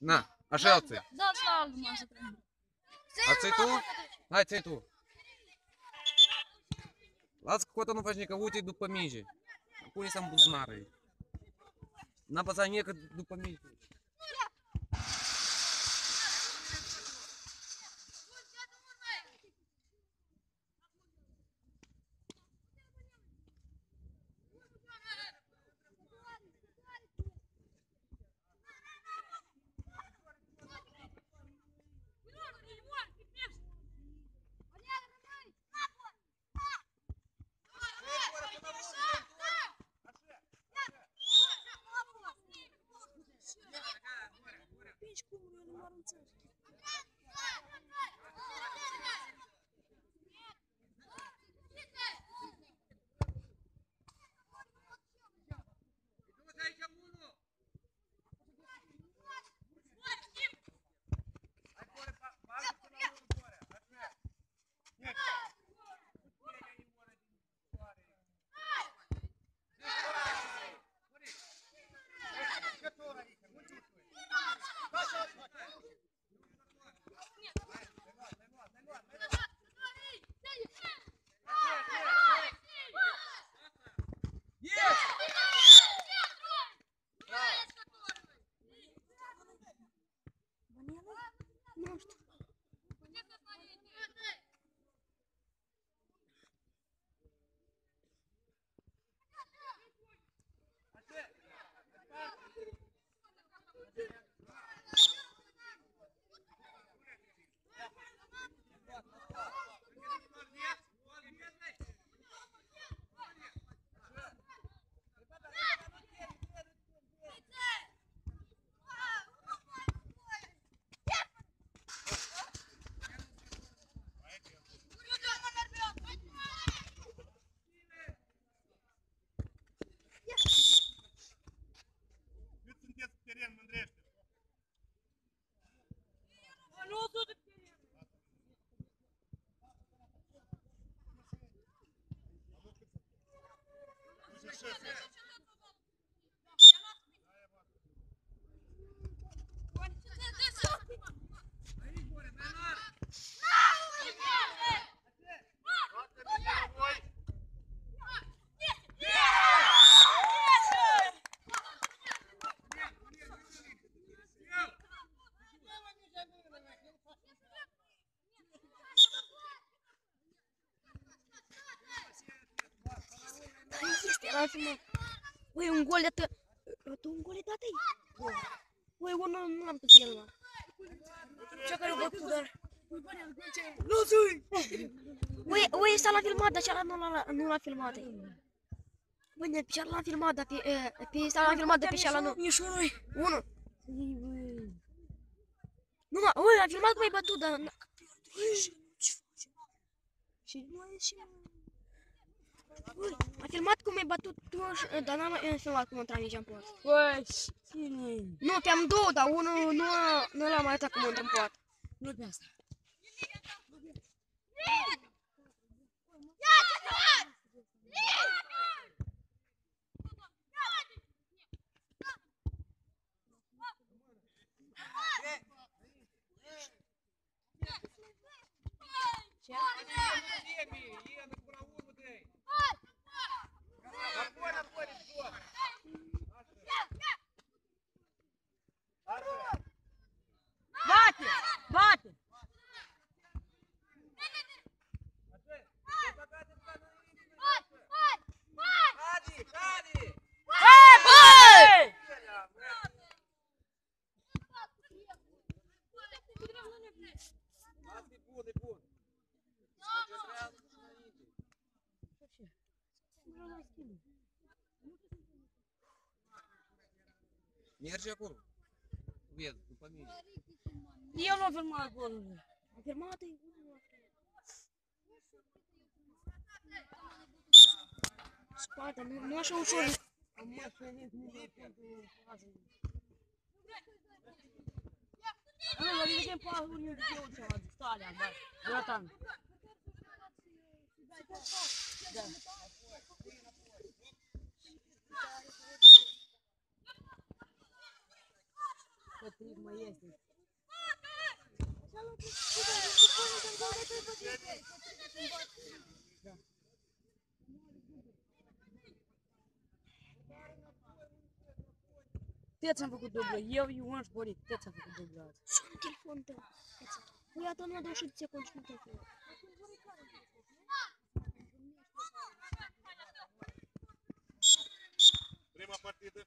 На, а ще оце. Да, да, може треба. А цей ту? Ай, цей ту. Лац какой-то ну важнее, кого тебе поміжі. Пусть сам бузнари. На пацане hiç bulmuyorum armutları. Era שיעשה. Filmat. Ui, un gol de atât. Tu un gol de atât. Ui, unul nu l-am putut el, mă. Ce care vă tu, dar... Nu sui! Ui, ui, ăsta l-a filmat, dar cealaltă nu l-a, nu l-a filmat. Băi, pe cealaltă l-am filmat, dar pe, e, pe ăsta l-am filmat, dar pe cealaltă nu. Ești unul. Unul. Nu, mă, ui, l-am filmat cum ai bătut, dar... Și nu e și... Ui, a filmat cum ai bătut tu, și- dar n-am eh, filmat cum intra nici în poartă. Păi, cine? Nu, pe-am două, dar unul nu, a- nu l-am arătat cum intră în poartă. Nu pe asta. Bate! Не держи аккуру. Вес, ду поміжі. Eu nu filmat golul. A filmat e Spate, nu, nu așa ușor. Am mai venit mine pentru fază. Nu, la mine de pas unul de eu ceva, stalea, bă. Bratan. Da. Потрібно їсти. Ти це фăcut dublă. Eu, Ioan Șporit, te ți-am făcut dublă azi. Что на телефон-то? Я там надо ушить все кончики. Prima partidă